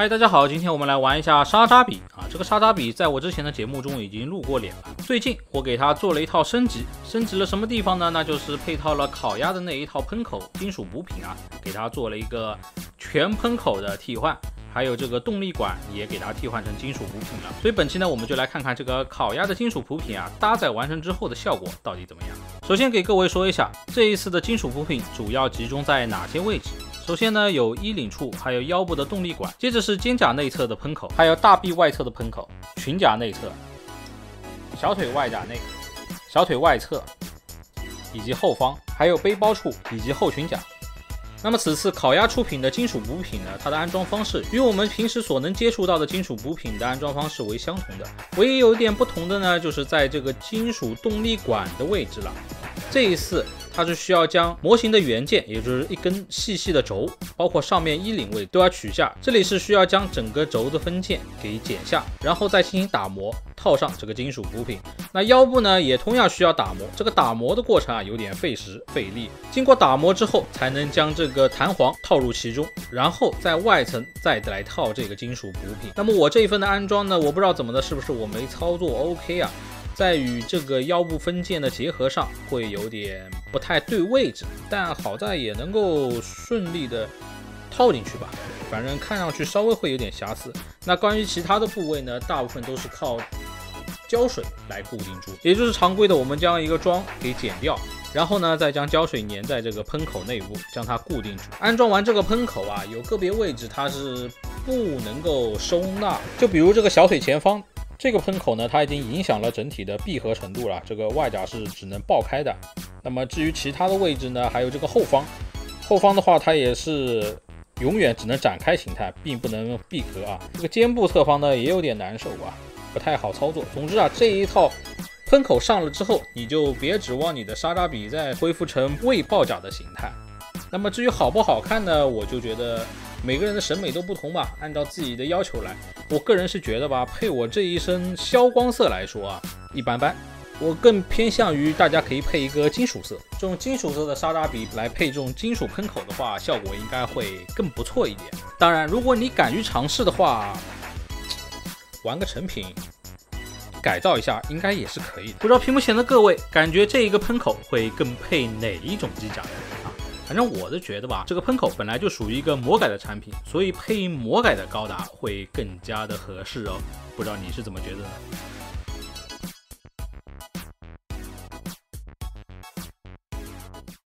嗨，大家好，今天我们来玩一下沙扎比啊。这个沙扎比在我之前的节目中已经露过脸了。最近我给它做了一套升级，升级了什么地方呢？那就是配套了烤鸭的那一套喷口金属补品啊，给它做了一个全喷口的替换，还有这个动力管也给它替换成金属补品了。所以本期呢，我们就来看看这个烤鸭的金属补品啊，搭载完成之后的效果到底怎么样。首先给各位说一下，这一次的金属补品主要集中在哪些位置？首先呢，有衣领处，还有腰部的动力管，接着是肩胛内侧的喷口，还有大臂外侧的喷口，裙甲内侧，小腿外甲内，小腿外侧，以及后方，还有背包处以及后裙甲。那么此次烤鸭出品的金属补品呢，它的安装方式与我们平时所能接触到的金属补品的安装方式为相同的，唯一有一点不同的呢，就是在这个金属动力管的位置了。这一次。它是需要将模型的原件，也就是一根细细的轴，包括上面衣领位都要取下。这里是需要将整个轴的分件给剪下，然后再进行打磨，套上这个金属补品。那腰部呢，也同样需要打磨。这个打磨的过程啊，有点费时费力。经过打磨之后，才能将这个弹簧套入其中，然后在外层再来套这个金属补品。那么我这一份的安装呢，我不知道怎么的，是不是我没操作 OK 啊？在与这个腰部分件的结合上会有点不太对位置，但好在也能够顺利的套进去吧。反正看上去稍微会有点瑕疵。那关于其他的部位呢，大部分都是靠胶水来固定住，也就是常规的，我们将一个桩给剪掉，然后呢再将胶水粘在这个喷口内部，将它固定住。安装完这个喷口啊，有个别位置它是不能够收纳，就比如这个小腿前方。这个喷口呢，它已经影响了整体的闭合程度了，这个外甲是只能爆开的。那么至于其他的位置呢，还有这个后方，后方的话它也是永远只能展开形态，并不能闭合啊。这个肩部侧方呢也有点难受啊，不太好操作。总之啊，这一套喷口上了之后，你就别指望你的沙扎比再恢复成未爆甲的形态。那么至于好不好看呢，我就觉得。每个人的审美都不同吧，按照自己的要求来。我个人是觉得吧，配我这一身消光色来说啊，一般般。我更偏向于大家可以配一个金属色，这种金属色的沙扎比来配这种金属喷口的话，效果应该会更不错一点。当然，如果你敢于尝试的话，玩个成品改造一下，应该也是可以的。不知道屏幕前的各位感觉这一个喷口会更配哪一种机甲？反正我是觉得吧，这个喷口本来就属于一个魔改的产品，所以配魔改的高达会更加的合适哦。不知道你是怎么觉得呢？